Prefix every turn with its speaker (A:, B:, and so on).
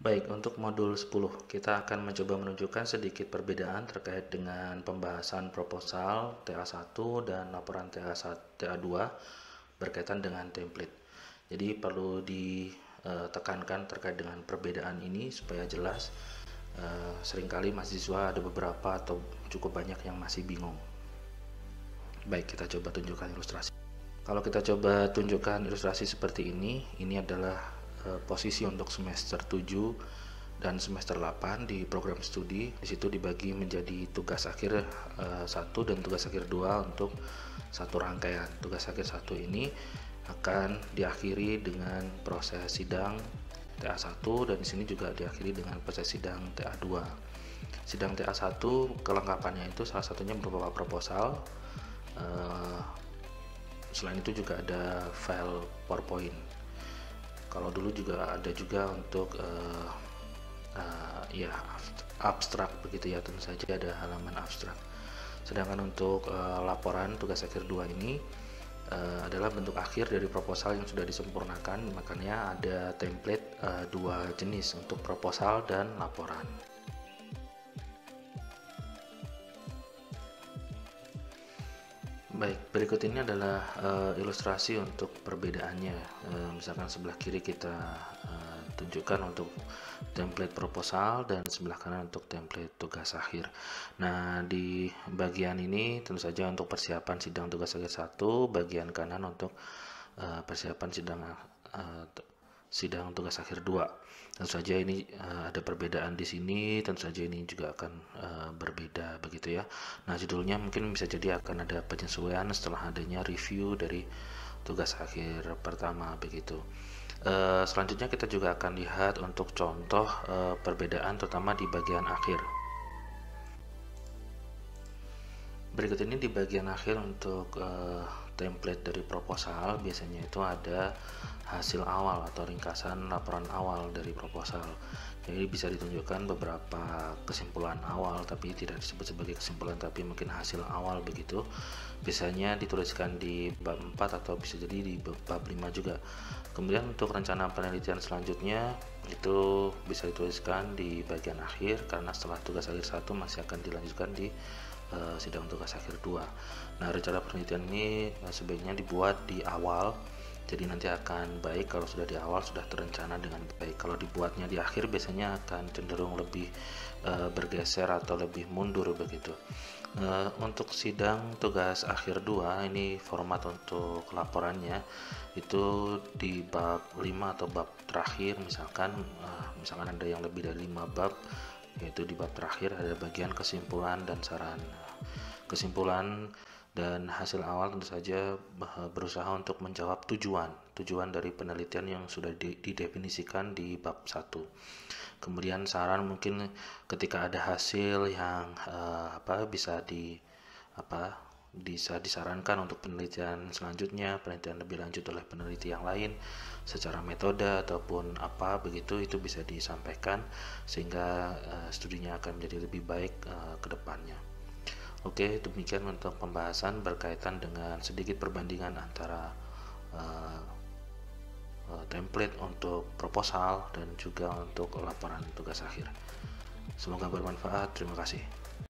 A: Baik, untuk modul 10 kita akan mencoba menunjukkan sedikit perbedaan terkait dengan pembahasan proposal TA1 dan laporan TA1, TA2 berkaitan dengan template. Jadi perlu ditekankan terkait dengan perbedaan ini supaya jelas. Eh, sering kali mahasiswa ada beberapa atau cukup banyak yang masih bingung. Baik, kita coba tunjukkan ilustrasi. Kalau kita coba tunjukkan ilustrasi seperti ini, ini adalah Eh, posisi untuk semester 7 dan semester 8 di program studi. Di situ dibagi menjadi tugas akhir uh, dan tugas akhir dua untuk satu rangkaian. Tugas akhir satu ini akan diakhiri dengan proses sidang TA1 dan di sini juga diakhiri dengan proses sidang TA2 sidang TA1 kelengkapannya itu salah satunya berupa proposal. Uh, selain itu juga ada file PowerPoint kalau dulu juga ada juga untuk uh, uh, ya abstrak begitu ya tentu saja ada halaman abstrak. Sedangkan untuk uh, laporan tugas akhir dua ini uh, adalah bentuk akhir dari proposal yang sudah disempurnakan. Makanya ada template uh, dua jenis untuk proposal dan laporan Baik, berikut ini adalah uh, ilustrasi untuk perbedaannya. Uh, misalkan sebelah kiri kita uh, tunjukkan untuk template proposal dan sebelah kanan untuk template tugas akhir. Nah, di bagian ini tentu saja untuk persiapan sidang tugas akhir 1, bagian kanan untuk uh, persiapan sidang uh, sidang tugas akhir 2. Tentu saja ini uh, ada perbedaan di sini, tentu saja ini juga akan uh, berbeda begitu ya. Nah, judulnya mungkin bisa jadi akan ada penyesuaian setelah adanya review dari tugas akhir pertama begitu. Uh, selanjutnya kita juga akan lihat untuk contoh uh, perbedaan terutama di bagian akhir. Berikut ini di bagian akhir untuk uh, template dari proposal biasanya itu ada hasil awal atau ringkasan laporan awal dari proposal. Jadi bisa ditunjukkan beberapa kesimpulan awal tapi tidak disebut sebagai kesimpulan tapi mungkin hasil awal begitu. Biasanya dituliskan di bab 4 atau bisa jadi di bab 5 juga. Kemudian untuk rencana penelitian selanjutnya itu bisa dituliskan di bagian akhir karena setelah tugas akhir satu masih akan dilanjutkan di uh, sidang tugas akhir 2 nah rencana penelitian ini uh, sebaiknya dibuat di awal. Jadi nanti akan baik kalau sudah di awal sudah terencana dengan baik. Kalau dibuatnya di akhir biasanya akan cenderung lebih uh, bergeser atau lebih mundur begitu. Uh, untuk sidang tugas akhir 2 ini format untuk laporannya itu di bab 5 atau bab terakhir. Misalkan uh, misalkan ada yang lebih dari 5 bab yaitu di bab terakhir ada bagian kesimpulan dan saran. Kesimpulan dan hasil awal tentu saja berusaha untuk menjawab tujuan tujuan dari penelitian yang sudah didefinisikan di bab 1 kemudian saran mungkin ketika ada hasil yang uh, apa bisa di apa bisa disarankan untuk penelitian selanjutnya, penelitian lebih lanjut oleh peneliti yang lain secara metode ataupun apa begitu itu bisa disampaikan sehingga uh, studinya akan menjadi lebih baik uh, ke depannya. Oke, demikian untuk pembahasan berkaitan dengan sedikit perbandingan antara uh, template untuk proposal dan juga untuk laporan tugas akhir. Semoga bermanfaat. Terima kasih.